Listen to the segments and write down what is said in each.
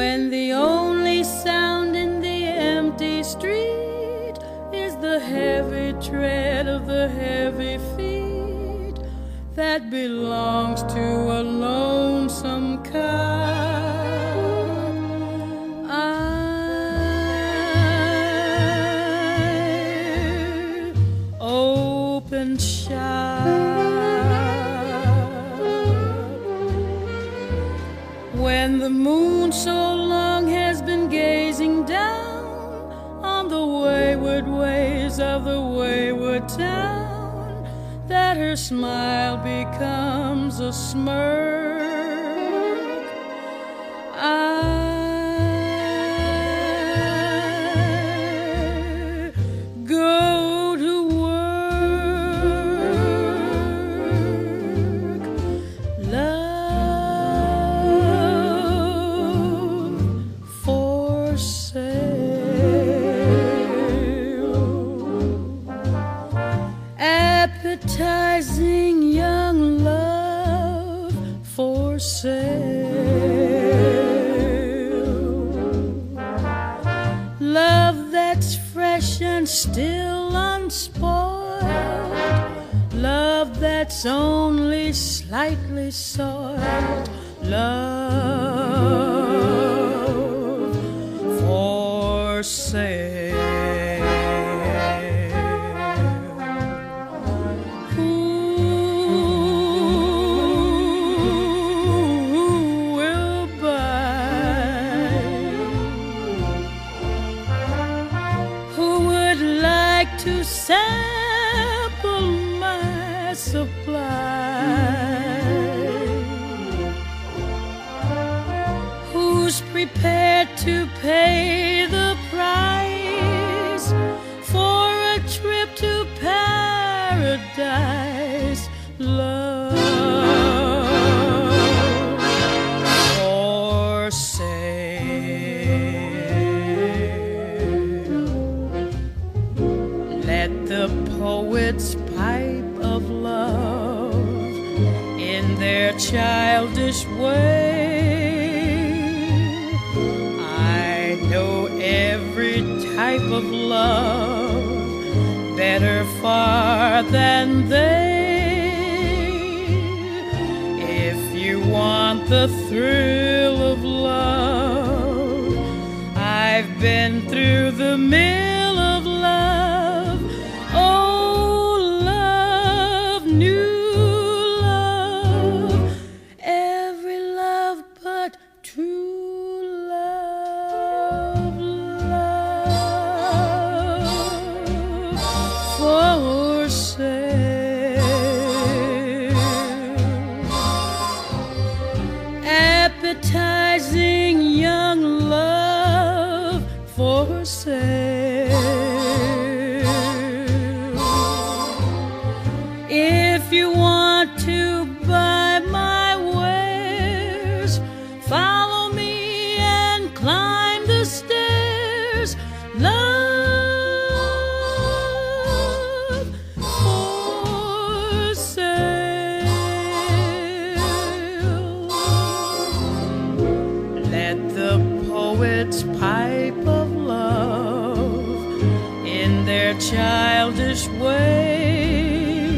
when the only sound in the empty street is the heavy tread of the heavy feet that belongs to a lonesome car. Of the wayward town that her smile becomes a smirk. Still unspoiled. Love that's only slightly soiled. Love for sale. To sample my supply? Who's prepared to pay the price for a trip to paradise? Poets pipe of love in their childish way. I know every type of love better far than they. If you want the thrill of love, I've been through the mill for sale appetizing young love for sale. Childish way.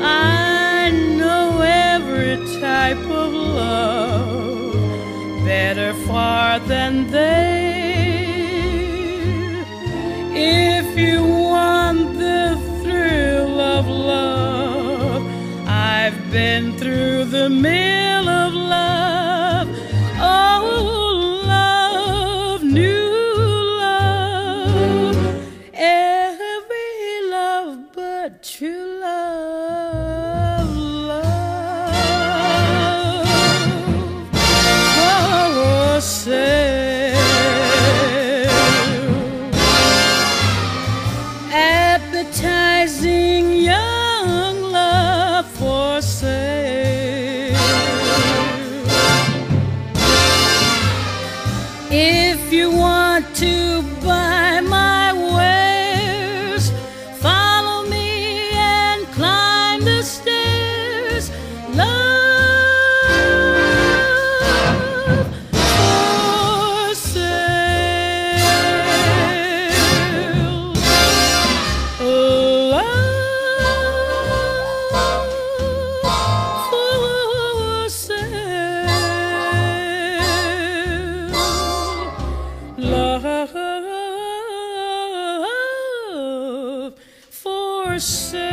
I know every type of love better far than they. If you want the thrill of love, I've been through the mill of love. If you want to buy mercy.